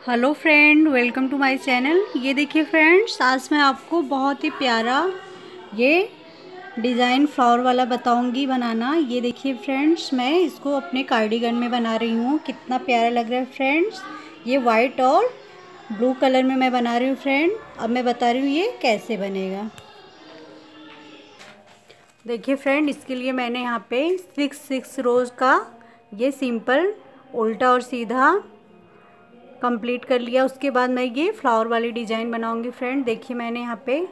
Hello friend, welcome to my channel. ये देखिए friends, आज मैं आपको बहुत ही प्यारा ये डिज़ाइन फ्लावर वाला बताऊँगी बनाना। ये देखिए फ्रेंड्स, मैं इसको अपने कार्डिगन में बना रही हूँ। कितना प्यारा लग रहा है फ्रेंड्स। ये वाइट और ब्लू कलर में मैं बना रही हूँ फ्रेंड। अब मैं बता रही हूँ ये कैसे बनेगा। देखिए फ्रेंड, इसके लिए मैंने यहाँ पे सिक्स सिक्स रोज़ का ये सिंपल, उल्टा और सीधा कंप्लीट कर लिया। उसके बाद मैं ये फ्लावर वाली डिज़ाइन बनाऊँगी फ्रेंड देखिए मैंने यहाँ पे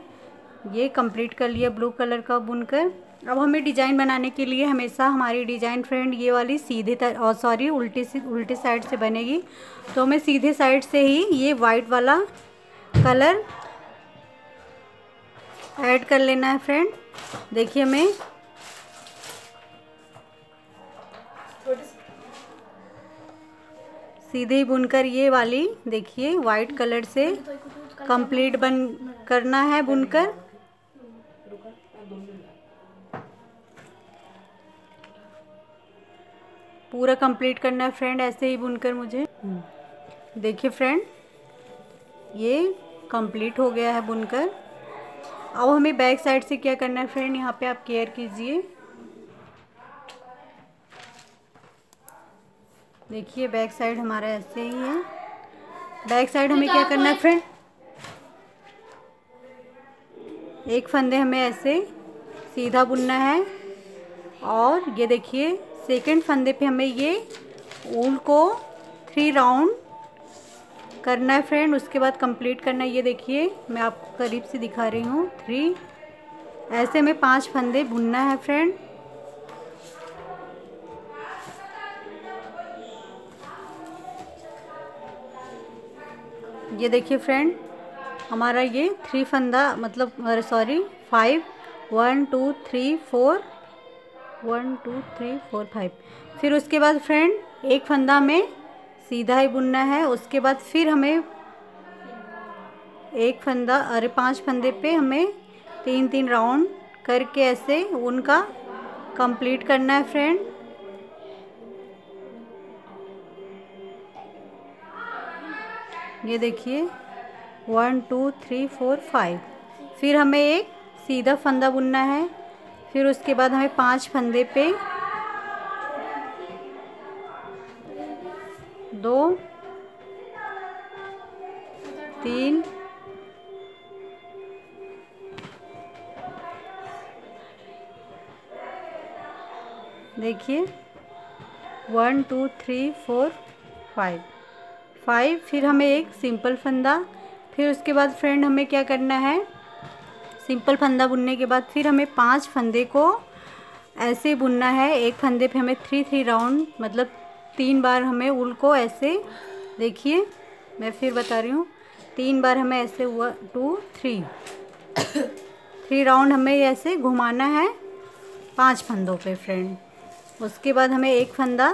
ये कंप्लीट कर लिया ब्लू कलर का बुनकर। अब हमें डिज़ाइन बनाने के लिए हमेशा हमारी डिज़ाइन फ्रेंड ये वाली सीधे और सॉरी उल्टी से, उल्टी साइड से बनेगी। तो हमें सीधे साइड से ही ये वाइट वाला कलर ऐड कर लेना है फ्रेंड देखिए मैं सीधे ही बुनकर ये वाली, देखिए वाइट कलर से कंप्लीट बन करना है बुनकर। पूरा कंप्लीट करना है फ्रेंड ऐसे ही बुनकर मुझे। देखिए फ्रेंड ये कंप्लीट हो गया है बुनकर। अब हमें बैक साइड से क्या करना है फ्रेंड यहाँ पे आप केयर कीजिए। देखिए बैक साइड हमारा ऐसे ही है। बैक साइड हमें क्या करना है फ्रेंड? एक फंदे हमें ऐसे सीधा बुनना है। और ये देखिए सेकंड फंदे पे हमें ये ऊल को थ्री राउंड करना है फ्रेंड। उसके बाद कंप्लीट करना है। ये देखिए मैं आपको करीब से दिखा रही हूँ। थ्री ऐसे में पाँच फंदे बुनना है फ्रेंड। ये देखिए फ्रेंड हमारा ये थ्री फंदा मतलब sorry five one two three four one two three four five फिर उसके बाद फ्रेंड एक फंदा में सीधा ही बुनना है, उसके बाद फिर हमें एक फंदा, अरे, पाँच फंदे पे हमें तीन तीन राउंड करके ऐसे उनका कंप्लीट करना है फ्रेंड ये देखिए one two three four five फिर हमें एक सीधा फंदा बुनना है, फिर उसके बाद हमें पाँच फंदे पे दो, तीन, देखिए one two three four five five फिर हमें एक सिंपल फंदा, फिर उसके बाद फ्रेंड हमें क्या करना है? सिंपल फंदा बुनने के बाद फिर हमें पाँच फंदे को ऐसे बुनना है। एक फंदे पे हमें थ्री थ्री राउंड मतलब तीन बार हमें उल को ऐसे, देखिए, मैं फिर बता रही हूँ। तीन बार हमें ऐसे हुआ टू थ्री थ्री राउंड हमें ऐसे घुमाना है पाँच फंदों पे फ्रेंड उसके बाद हमें एक फंदा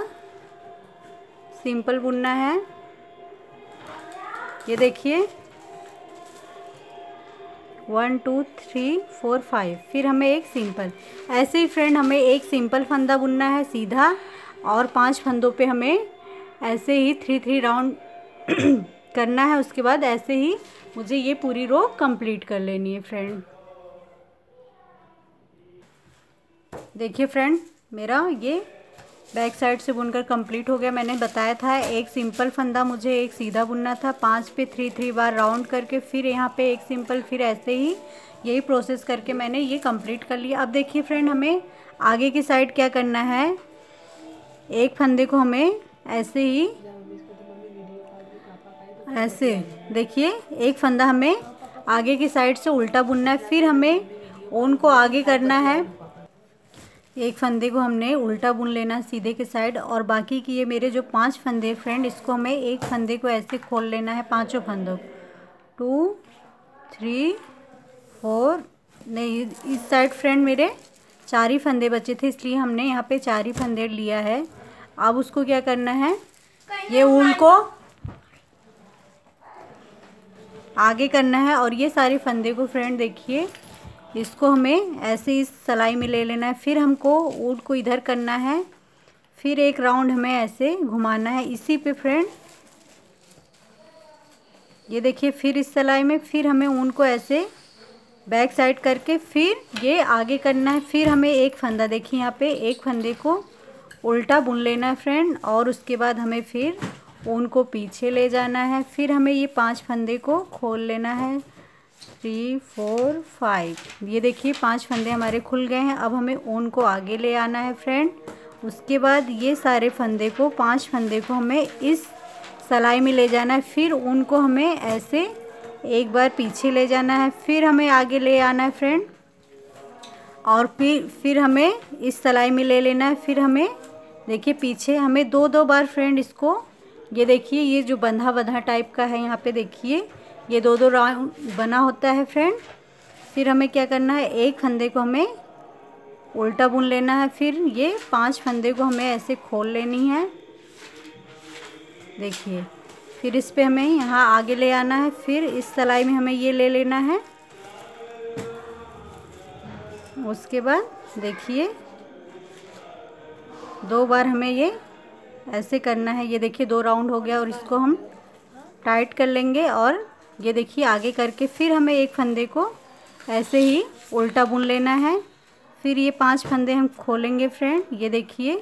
सिंपल बुनना है। ये देखिए। One two three four five फिर हमें एक सिंपल ऐसे ही फ्रेंड हमें एक सिंपल फंदा बुनना है सीधा, और पाँच फंदों पे हमें ऐसे ही थ्री थ्री राउंड करना है। उसके बाद ऐसे ही मुझे ये पूरी रो कंप्लीट कर लेनी है फ्रेंड देखिए फ्रेंड मेरा ये बैक साइड से बुनकर कंप्लीट हो गया। मैंने बताया था, एक सिंपल फंदा मुझे एक सीधा बुनना था। पाँच पे थ्री थ्री बार राउंड करके फिर यहाँ पे एक सिंपल, फिर ऐसे ही यही प्रोसेस करके मैंने ये कंप्लीट कर लिया। अब देखिए फ्रेंड, हमें आगे की साइड क्या करना है? एक फंदे को हमें ऐसे ही, ऐसे, देखिए, एक फंदा हमें आगे की साइड से उल्टा बुनना है। फिर हमें ऊन को आगे करना है। एक फंदे को हमने उल्टा बुन लेना सीधे के साइड और बाकी की ये मेरे जो पाँच फंदे फ्रेंड इसको हमें एक फंदे को ऐसे खोल लेना है पाँचों फंदों टू थ्री फोर नहीं इस साइड फ्रेंड मेरे चार ही फंदे बचे थे इसलिए हमने यहाँ पे चार ही फंदे लिया है। अब उसको क्या करना है? ये ऊल को आगे करना है और ये सारे फंदे को फ्रेंड देखिए। इसको हमें ऐसे इस सलाई में ले लेना है। फिर हमको ऊट को इधर करना है। फिर एक राउंड हमें ऐसे घुमाना है। इसी पे फ्रेंड, ये देखिए, फिर इस सलाई में फिर हमें ऊन को ऐसे बैक साइड करके फिर ये आगे करना है। फिर हमें एक फंदा, देखिए यहाँ पे एक फंदे को उल्टा बुन लेना है फ्रेंड, और उसके बाद हमें फिर ऊन को पीछे ले जाना है। फिर हमें ये पाँच फंदे को खोल लेना है। Three, four, five. ये देखिए, पाँच फंदे हमारे खुल गए हैं। अब हमें ऊन को आगे ले आना है फ्रेंड उसके बाद ये सारे फंदे को, पाँच फंदे को हमें इस सलाई में ले जाना है। फिर ऊन को हमें ऐसे एक बार पीछे ले जाना है। फिर हमें आगे ले आना है फ्रेंड और फिर फिर हमें इस सलाई में ले लेना है। फिर हमें, देखिए, पीछे हमें दो दो बार फ्रेंड इसको, ये देखिए, ये जो बंधा बंधा टाइप का है, यहाँ पे देखिए ये दो दो राउंड बना होता है फ्रेंड फिर हमें क्या करना है? एक फंदे को हमें उल्टा बुन लेना है, फिर ये पाँच फंदे को हमें ऐसे खोल लेनी है। देखिए, फिर इस पर हमें यहाँ आगे ले आना है, फिर इस सलाई में हमें ये ले लेना है। उसके बाद देखिए, दो बार हमें ये ऐसे करना है। ये देखिए, दो राउंड हो गया और इसको हम टाइट कर लेंगे और ये देखिए, आगे करके फिर हमें एक फंदे को ऐसे ही उल्टा बुन लेना है। फिर ये पाँच फंदे हम खोलेंगे फ्रेंड ये देखिए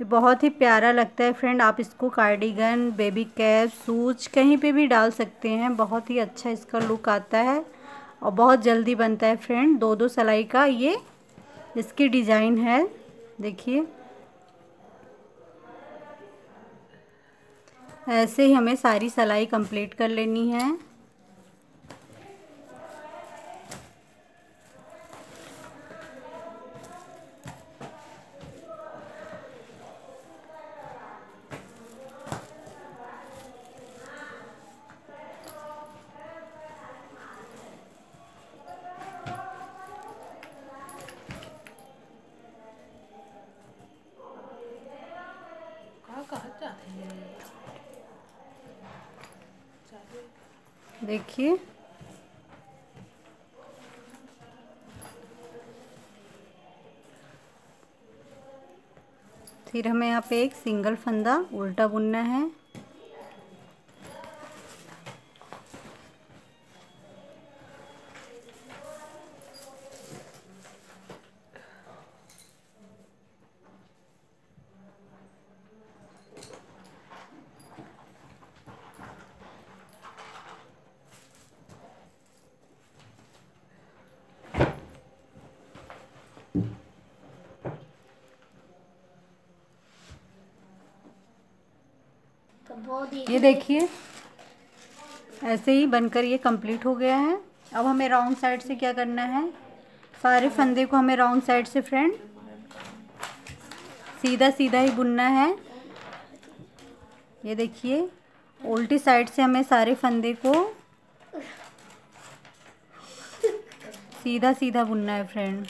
बहुत ही प्यारा लगता है फ्रेंड आप इसको कार्डिगन बेबी कैप सूज कहीं पे भी डाल सकते हैं। बहुत ही अच्छा इसका लुक आता है और बहुत जल्दी बनता है फ्रेंड दो दो सिलाई का ये, इसकी डिज़ाइन है। देखिए। ऐसे ही हमें सारी सिलाई कंप्लीट कर लेनी है। देखिए। फिर हमें यहाँ पे एक सिंगल फंदा उल्टा बुनना है। ये देखिए, ऐसे ही बनकर ये कंप्लीट हो गया है। अब हमें राउंड साइड से क्या करना है? सारे फंदे को हमें राउंड साइड से फ्रेंड सीधा सीधा ही बुनना है। ये देखिए, उल्टी साइड से हमें सारे फंदे को सीधा सीधा बुनना है फ्रेंड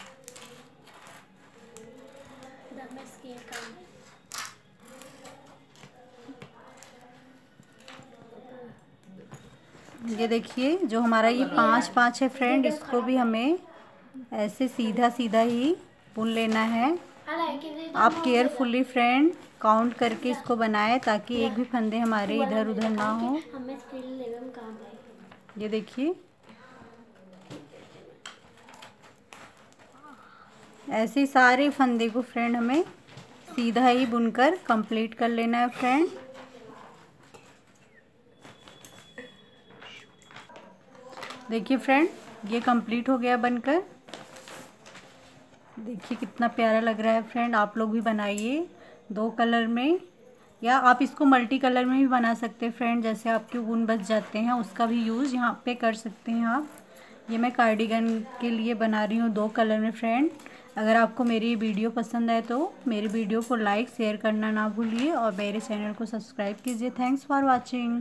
ये देखिए, जो हमारा ये पाँच पाँच है फ्रेंड इसको भी हमें ऐसे सीधा सीधा ही बुन लेना है। आप केयरफुली फ्रेंड काउंट करके इसको बनाएँ ताकि एक भी फंदे हमारे इधर उधर ना हो। ये देखिए। ऐसे सारे फंदे को फ्रेंड हमें सीधा ही बुनकर कंप्लीट कर लेना है फ्रेंड देखिए फ्रेंड ये कंप्लीट हो गया बनकर। देखिए कितना प्यारा लग रहा है फ्रेंड आप लोग भी बनाइए दो कलर में, या आप इसको मल्टी कलर में भी बना सकते हैं फ्रेंड जैसे आपके ऊन बच जाते हैं, उसका भी यूज़ यहाँ पे कर सकते हैं आप। ये मैं कार्डिगन के लिए बना रही हूँ दो कलर में फ्रेंड अगर आपको मेरी वीडियो पसंद आए तो मेरी वीडियो को लाइक शेयर करना ना भूलिए और मेरे चैनल को सब्सक्राइब कीजिए। Thanks for watching